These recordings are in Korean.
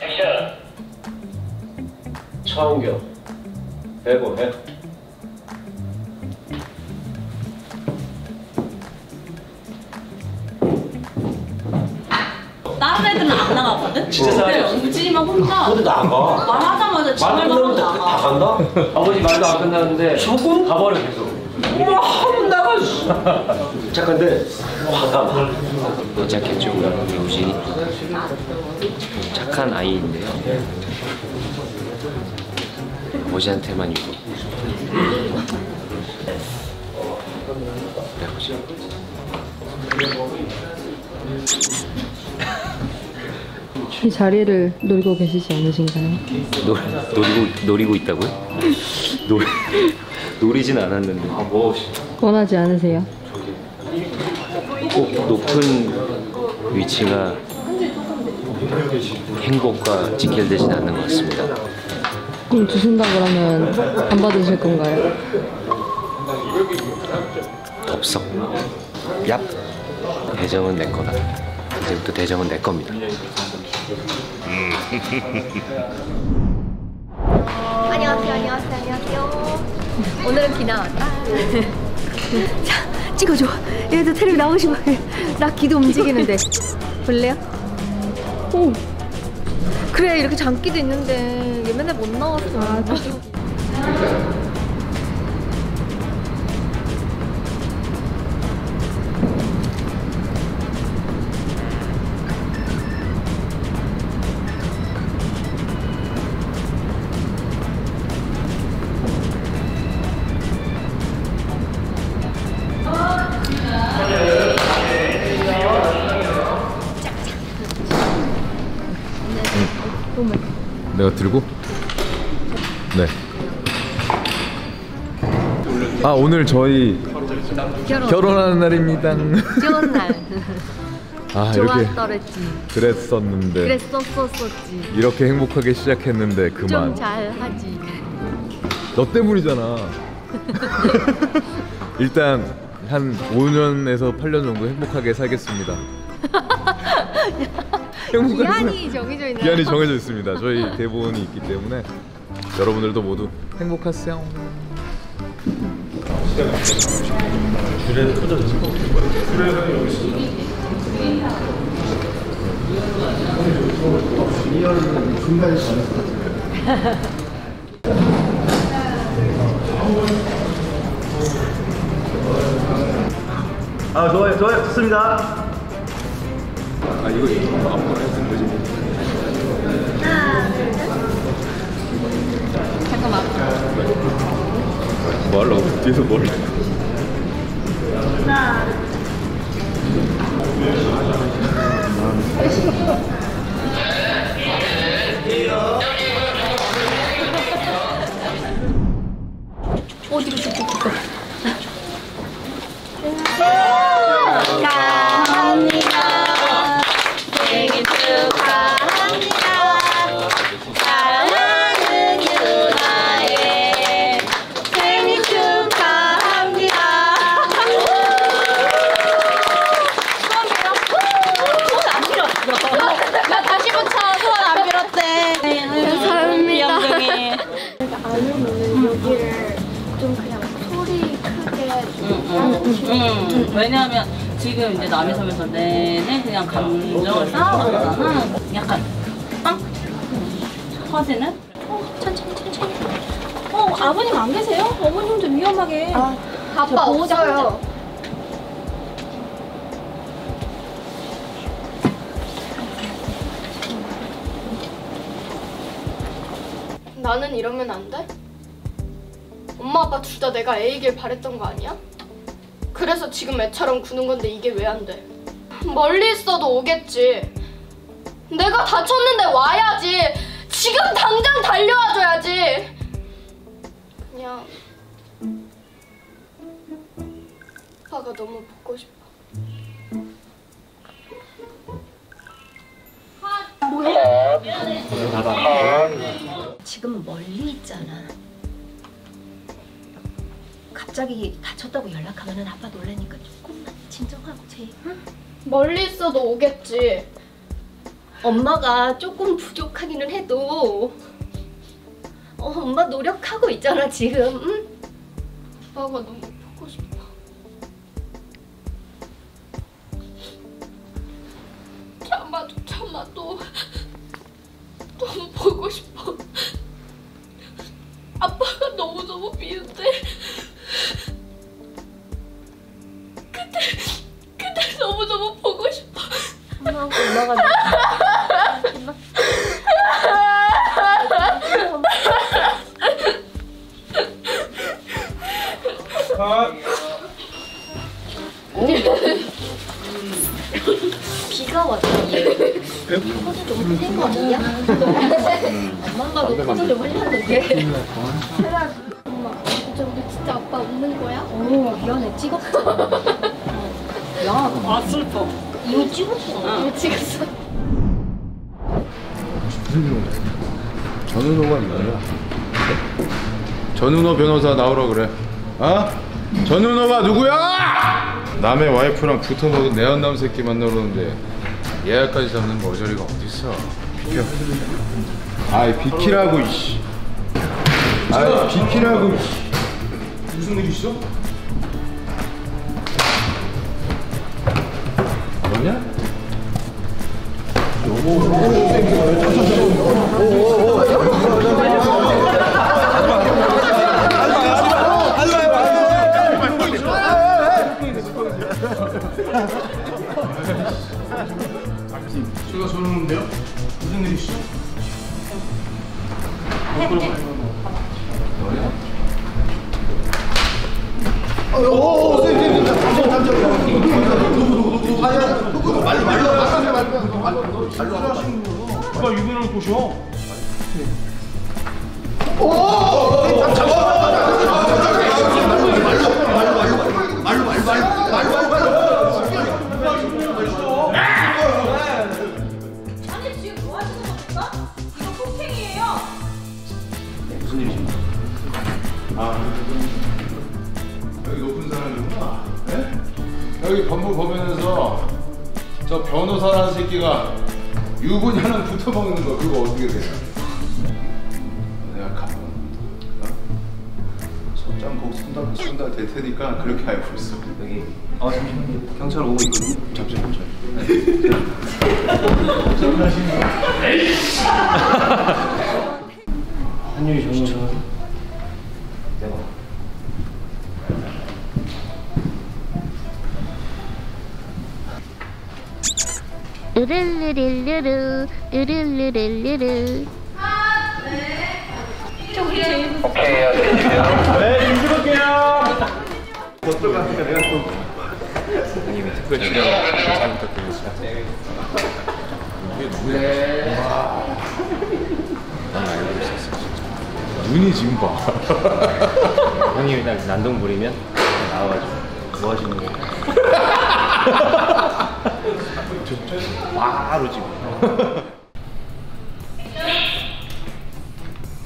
액션! 차은경 대본해 다른 애들은 안 나가거든? 진짜 근데? 우진이만 혼자 근데 나가 말하자마자 말 집을 끝나면 가고 다, 다 나가 간다? 아버지 말도 안 끝나는데 저건? 가버려 계속. 우와 한번 나가 잠깐데 화가 도착했죠 우리 우진이. 착한 아이인데요. 아버지한테만 유독. 그래 아버지. 이 자리를 노리고 계시지 않으신가요? 노, 노리고 노리고 있다고요? 노 노리진 않았는데. 아 뭐. 원하지 않으세요? 꼭 높은 위치가 행복과 직결되진 않는 것 같습니다. 그럼 주신다 그러면 안 받으실 건가요? 덥석. 얍. 대정은 내 거다. 이제부터 대정은 내 겁니다. 오늘은 비 나왔다. 자, 찍어줘. 얘도 테레비 나오고 싶어. 나 귀도 움직이는데. 볼래요? 오. 그래, 이렇게 장기도 있는데 얘 맨날 못 나왔어. 아, 내가 들고? 네. 아 오늘 저희 결혼. 결혼하는 날입니다. 좋은 날. 아 이렇게 좋았더랬지. 그랬었는데 그랬었었었지. 이렇게 행복하게 시작했는데 그만. 좀 잘하지. 너 때문이잖아. 일단 한 5년에서 8년 정도 행복하게 살겠습니다. 기한이 정해져 있나요? 기한이 정해져 있습니다. 저희 대본이 있기 때문에 여러분들도 모두 행복하세요. 아 좋아요 좋아요 좋습니다 아 이거 거지. 뭐 하려고? 뒤에서 뭘? 어디로 응, 왜냐하면 지금 이제 남이섬에서 내내 그냥 감정을 쌓아놨잖아. 약간 빵 터지는? 어, 천천히 천천히. 어, 아버님 안 계세요? 어머님 좀 위험하게. 아빠 없어요. 나는 이러면 안 돼? 엄마 아빠 둘 다 내가 애이길 바랬던 거 아니야? 그래서 지금 애처럼 구는 건데 이게 왜 안 돼? 멀리 있어도 오겠지. 내가 다쳤는데 와야지. 지금 당장 달려와줘야지. 그냥 아빠가 너무 보고 싶어. 지금은 멀리 있잖아. 갑자기 다쳤다고 연락하면 아빠 놀라니까 조금만 진정하고 제 응? 멀리 있어도 오겠지. 엄마가 조금 부족하기는 해도 어, 엄마 노력하고 있잖아 지금. 응? 오빠가 너무 참아 좀 참아 또 너무 보고 싶어. 컷. 비가 왔다니엄마가좀흘렸는데엄마가좀흘렸는데 아, 아, 어, 야, 아 슬퍼. 이거 찍었어. 이거 찍었어. 전은호가 뭐야? 전은호 변호사 나오라 그래. 어? 전 누나가 누구야? 남의 와이프랑 붙어놓은 내한남 새끼 만나러는데 예약까지 잡는 머저리가 어딨어 비켜 아이 비키라고 이씨 아이 비키라고 무슨 일이시죠? 뭐냐? 여보 오오오오 아침 제가 전화는데요 무슨 일이시죠? 너야? 오, 선생님, 잠시만, 잠시만. 누구, 누구, 누구, 아니, 아니, 누구, 누구, 말로, 말로, 말로, 말로, 말로, 말로 하시는 거. 누가 유부녀를 보셔? 오, 잠깐만. 말로, 말로, 말로, 말로, 말로, 말로, 말로. 아 여기 높은 사람이구나. 네? 여기 법무 법원에서 저 변호사라는 새끼가 유부녀랑 붙어먹는 거 그거 어떻게 돼요? 내가 가면 손장 거기 손달 손달 될 테니까 그렇게 알고 있어. 여기 아 잠시만요. 경찰 오고 있거든요. 잠시만요. 전화신 거. 한유희 전화. 으르르르르르 으르르르르르 오케이 아, 하세요 네 인수할게요 버스 가니까 내가 또 형님이 듣고 주려잘 부탁드리겠습니다 이게 누구야? 난 알고 있었어 눈이 지금 봐 형님이 딱 난동 부리면 나와가지고 뭐 하시는 거야? 진짜? 바로 집.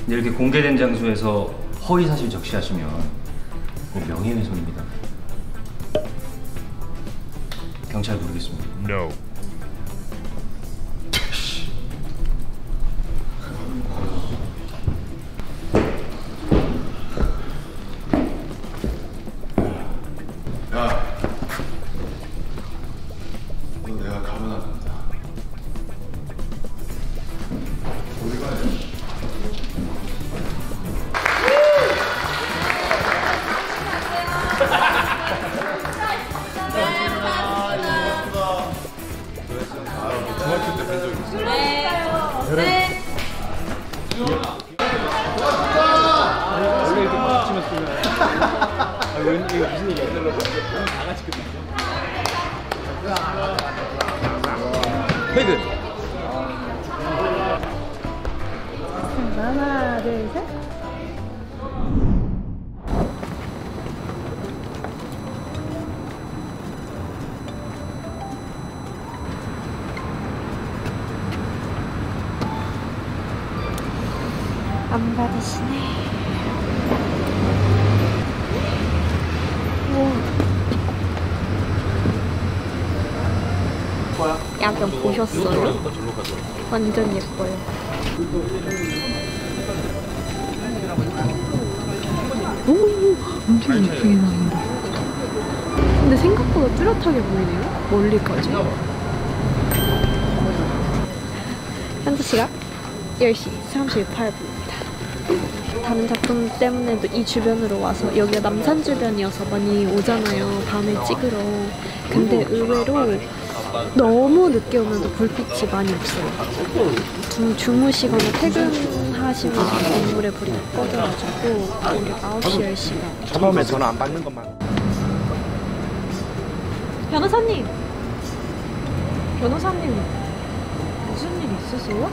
근데 이렇게 공개된 장소에서 허위 사실 적시하시면 그 명예훼손입니다. 경찰 부르겠습니다. No. 퇴근. 하나, 둘, 셋. 안 받으시네. 야경 보셨어요? 완전 예뻐요. 오, 엄청 예쁘게 나온다. 근데 생각보다 뚜렷하게 보이네요. 멀리까지. 현재 시각 10시 38분입니다. 다른 작품 때문에도 이 주변으로 와서 여기가 남산 주변이어서 많이 오잖아요. 밤에 찍으러. 근데 의외로 너무 늦게 오면 불빛이 많이 없어요. 좀 주무시거나 퇴근하시면 건물에 불이 꺼져가지고 오늘 9시, 10시가 처음에 전화 안 받는 것만. 변호사님! 변호사님, 무슨 일 있으세요?